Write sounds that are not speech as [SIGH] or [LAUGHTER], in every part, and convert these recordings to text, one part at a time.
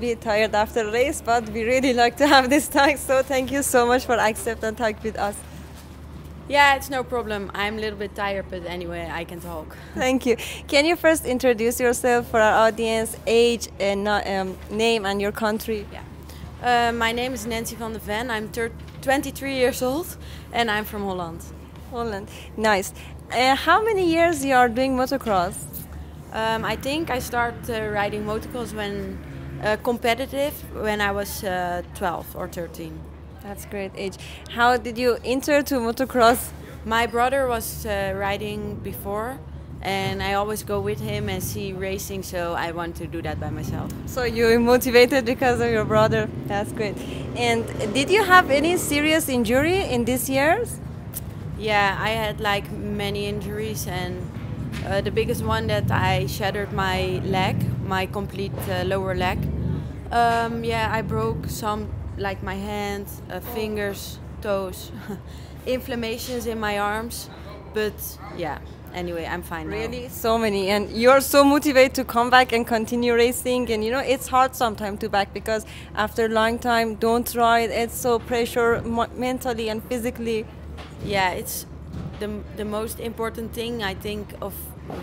be tired after a race, but we really like to have this talk. So thank you so much for accepting talk with us. Yeah, it's no problem. I'm a little bit tired, but anyway, I can talk. [LAUGHS] Thank you. Can you first introduce yourself for our audience, age, and um, name, and your country? Yeah. Uh, my name is Nancy van de Ven. I'm 23 years old, and I'm from Holland. Holland, nice. Uh, how many years you are doing motocross? Um, I think I started uh, riding motocross when uh, competitive when I was uh, 12 or 13. That's great age. How did you enter to motocross? My brother was uh, riding before, and I always go with him and see racing, so I want to do that by myself. So you motivated because of your brother. That's great. And did you have any serious injury in these years? Yeah, I had like many injuries, and uh, the biggest one that I shattered my leg, my complete uh, lower leg. Um, yeah, I broke some like my hands, uh, fingers, toes, [LAUGHS] inflammations in my arms. But yeah, anyway, I'm fine really? now. So many. And you're so motivated to come back and continue racing. And you know, it's hard sometimes to back because after a long time, don't ride. It's so pressure mentally and physically. Yeah, it's the, the most important thing I think of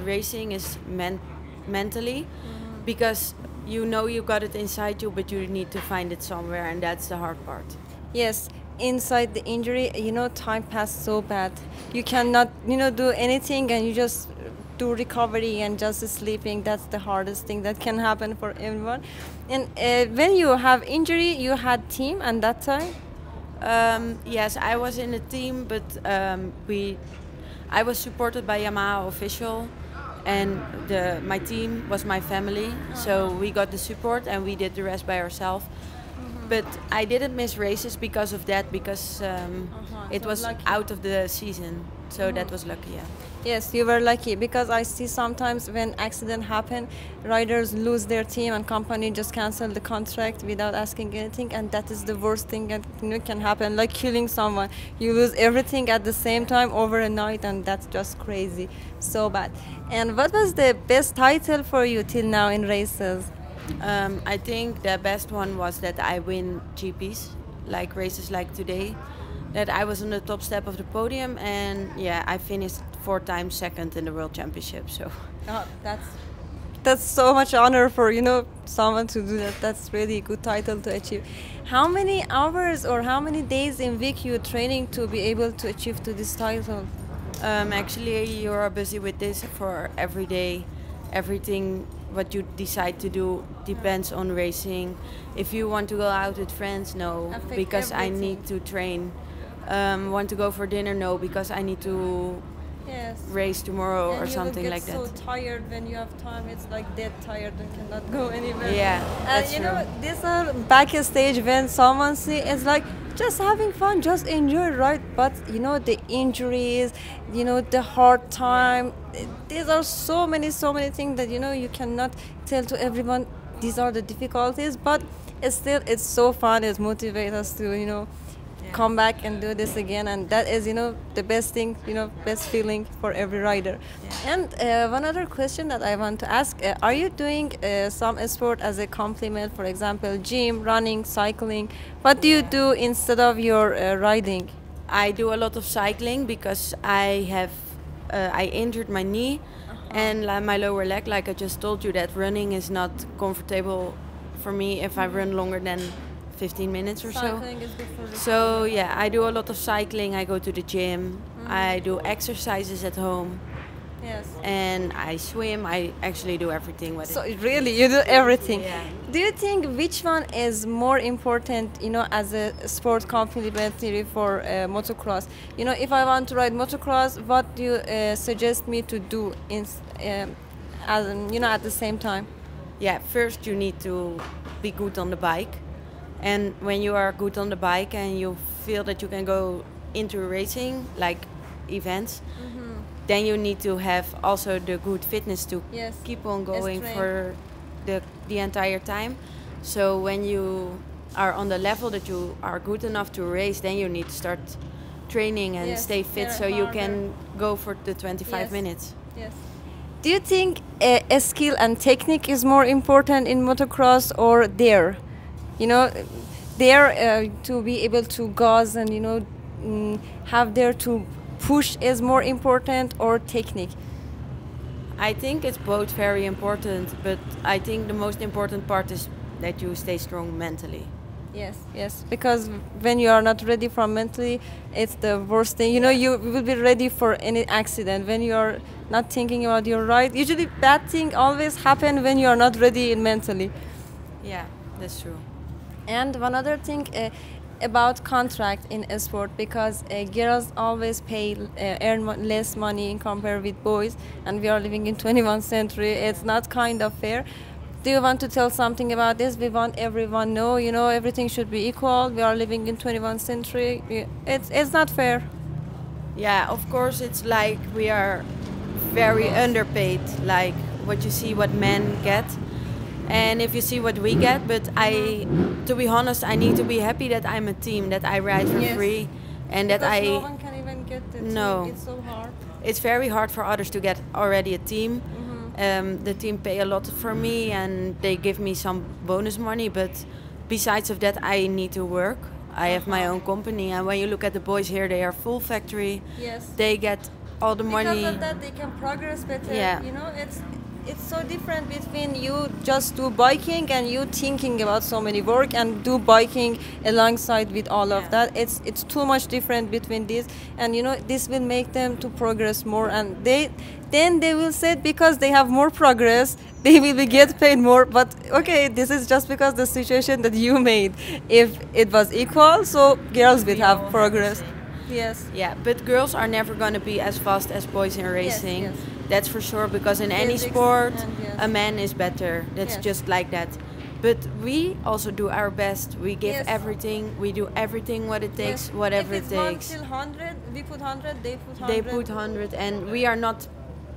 racing is men mentally. Mm -hmm. Because you know you got it inside you, but you need to find it somewhere, and that's the hard part. Yes, inside the injury, you know, time passed so bad. You cannot, you know, do anything, and you just do recovery and just sleeping. That's the hardest thing that can happen for everyone. And uh, when you have injury, you had team and that time. Um, yes, I was in a team, but um, we, I was supported by Yamaha official and the my team was my family so we got the support and we did the rest by ourselves mm-hmm. but I didn't miss races because of that because um, uh-huh. it so was lucky. out of the season so mm-hmm. that was lucky yeah Yes, you were lucky because I see sometimes when accident happen, riders lose their team and company just cancel the contract without asking anything, and that is the worst thing that can happen, like killing someone. You lose everything at the same time over a night, and that's just crazy, so bad. And what was the best title for you till now in races? Um, I think the best one was that I win GPs, like races like today that I was on the top step of the podium, and yeah, I finished four times second in the world championship. So [LAUGHS] oh, that's that's so much honor for you know someone to do that. That's really a good title to achieve. How many hours or how many days in week you training to be able to achieve to this title? Um, actually, you are busy with this for every day. Everything what you decide to do depends on racing. If you want to go out with friends, no, Affect because everything. I need to train um, want to go for dinner? No, because I need to yes. race tomorrow and or something like that. you get so tired when you have time. It's like dead tired and cannot go anywhere. Yeah, and you true. know these are backstage when someone see it's like just having fun, just enjoy, right? But you know the injuries, you know the hard time. These are so many, so many things that you know you cannot tell to everyone. These are the difficulties, but it's still it's so fun. It motivates us to you know come back and do this again and that is you know the best thing you know best feeling for every rider. Yeah. and uh, one other question that i want to ask uh, are you doing uh, some sport as a complement for example gym running cycling? What do you do instead of your uh, riding? I do a lot of cycling because i have uh, i injured my knee -huh. and my lower leg like i just told you that running is not comfortable for me if i run longer than 15 minutes or cycling so. So yeah, I do a lot of cycling. I go to the gym. Mm-hmm. I do exercises at home. Yes. And I swim. I actually do everything with so it. So really, you do everything. Yeah. Do you think which one is more important, you know, as a sport complementary for uh, motocross? You know, if I want to ride motocross, what do you uh, suggest me to do in, um, as you know, at the same time? Yeah, first you need to be good on the bike and when you are good on the bike and you feel that you can go into racing, like events, mm-hmm. then you need to have also the good fitness to yes. keep on going for the the entire time. So when you are on the level that you are good enough to race, then you need to start training and yes, stay fit so you can go for the 25 yes. minutes. Yes. do you think a, a skill and technique is more important in motocross or dare? You know, there uh, to be able to gauze and you know mm, have there to push is more important or technique? I think it's both very important, but I think the most important part is that you stay strong mentally. Yes, yes, because when you are not ready for mentally, it's the worst thing. You know, you will be ready for any accident when you are not thinking about your right. Usually, bad thing always happen when you are not ready mentally. Yeah, that's true. And one other thing uh, about contract in sport because uh, girls always pay uh, earn mo less money in with boys, and we are living in 21st century. It's not kind of fair do you want to tell something about this? We want everyone know, you know, everything should be equal. We are living in 21st century. It's it's not fair. Yeah, of course, it's like we are very underpaid. Like what you see, what men get, and if you see what we get. But I, to be honest, I need to be happy that I'm a team, that I ride for yes. free, and that because I. No one can even get the no. Team. It's so hard. It's very hard for others to get already a team. Mm -hmm um, the team pay a lot for me and they give me some bonus money, but besides of that, I need to work. I have my own company, and when you look at the boys here, they are full factory. Yes. They get all the because money. Because of that, they can progress better. Yeah. You know, it's it's so different between you just do biking and you thinking about so many work and do biking alongside with all yeah. of that. It's it's too much different between this and you know this will make them to progress more. And they then they will say because they have more progress they will be get paid more. But okay this is just because the situation that you made if it was equal so girls would have progress. yes. Yeah but girls are never going to be as fast as boys in racing. yes, yes that's for sure because in any sport yes. a man is better that's yes. just like that but we also do our best we give yes. everything we do everything what it takes whatever it takes till 100 we put 100 they put 100 they put 100 and we are not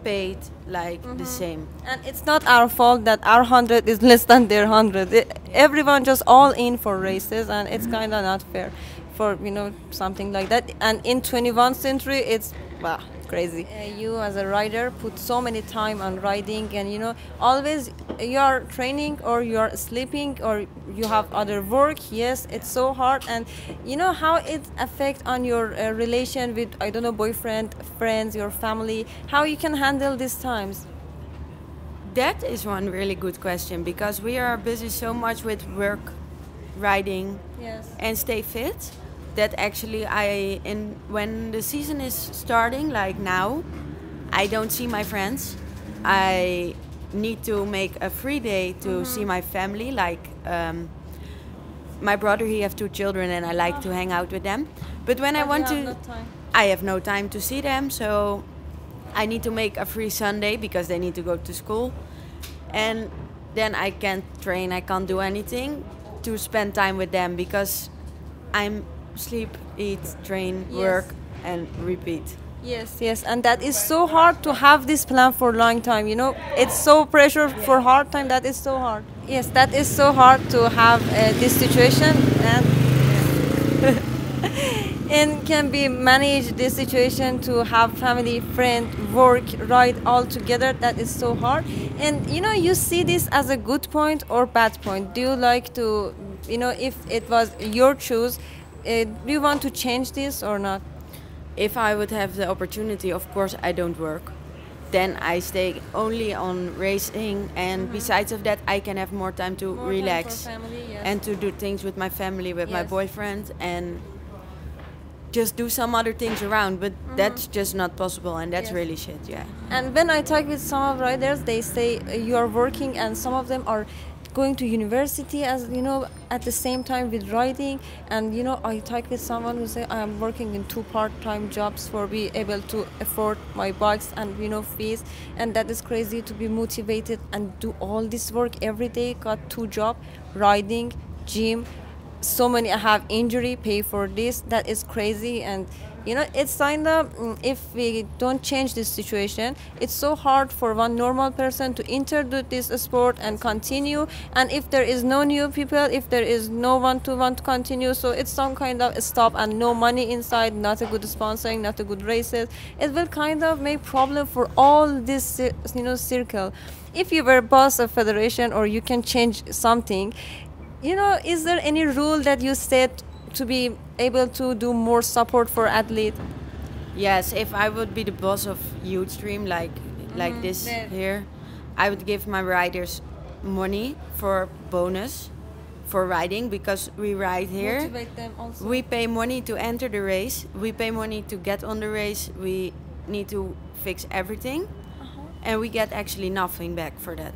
paid like mm -hmm. the mm-hmm. same and it's not our fault that our 100 is less than their 100 it, everyone just all in for races and it's kind of not fair for you know something like that and in 21st century it's well crazy. Uh, you as a rider put so many time on riding, and you know always you are training or you are sleeping or you have other work. Yes, it's so hard, and you know how it affect on your uh, relation with I don't know boyfriend, friends, your family. How you can handle these times. That is one really good question because we are busy so much with work, riding, yes. and stay fit that actually I in when the season is starting like now I don't see my friends I need to make a free day to mm-hmm. see my family like um, my brother he have two children and I like oh. to hang out with them but when but I want to no I have no time to see them so I need to make a free Sunday because they need to go to school and then I can't train I can't do anything to spend time with them because I'm sleep, eat, train, yes. work, and repeat. Yes, yes, and that is so hard to have this plan for a long time. You know, it's so pressure for hard time. That is so hard. Yes, that is so hard to have uh, this situation and [LAUGHS] and can be manage this situation to have family, friend, work, ride all together. That is so hard. And you know, you see this as a good point or bad point. Do you like to, you know, if it was your choose? Uh, do you want to change this or not? If I would have the opportunity, of course, I don't work. Then I stay only on racing, and mm-hmm. besides of that, I can have more time to more relax time family, yes. and to do things with my family, with yes. my boyfriend, and just do some other things around. But mm-hmm. that's just not possible, and that's yes. really shit. Yeah. And when I talk with some of riders, they say uh, you are working, and some of them are going to university as you know at the same time with riding and you know i talk with someone who say i am working in two part-time jobs for be able to afford my bikes and you know fees. And that is crazy to be motivated and do all this work every day got two job riding gym. So many i have injury pay for this. That is crazy. And you know it's kind of mm, if we don't change this situation it's so hard for one normal person to enter this sport and continue. And if there is no new people if there is no one to want to continue so it's some kind of stop and no money inside not a good sponsoring not a good races. It will kind of make problem for all this you know circle. If you were boss of federation or you can change something you know is there any rule that you set to be able to do more support for athlete? Yes if i would be the boss of Youthstream like like mm, this there. here i would give my riders money for bonus for riding because we ride here. We pay money to enter the race. We pay money to get on the race. We need to fix everything. Uh -huh. and we get actually nothing back for that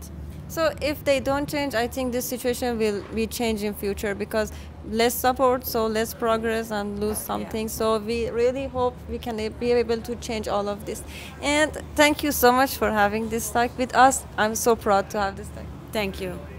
so if they don't change, I think this situation will be changed in future because less support, so less progress and lose something. Yeah. So we really hope we can be able to change all of this. And thank you so much for having this talk with us. I'm so proud to have this talk. Thank you.